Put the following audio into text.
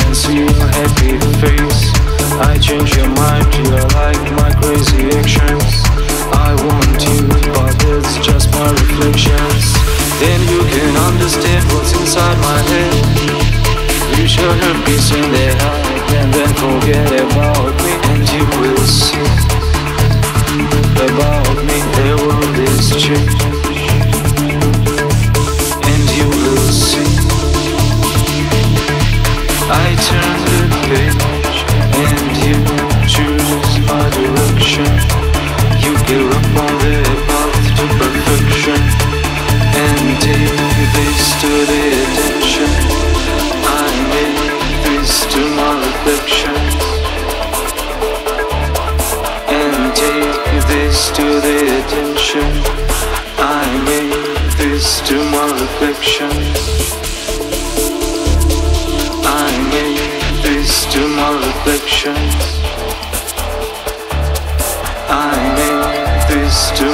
since your happy face. I change your mind, you like my crazy actions. I want you, but it's just my reflections. Then you can understand what's inside my head. You should have peace in their heart And then forget about me. And you will see About me, the world is changed I turn the page and you choose my direction. You give up on the path to perfection. And take this to the attention I make this to my reflection. And take this to the attention I give this to my reflection. My reflections. I made this to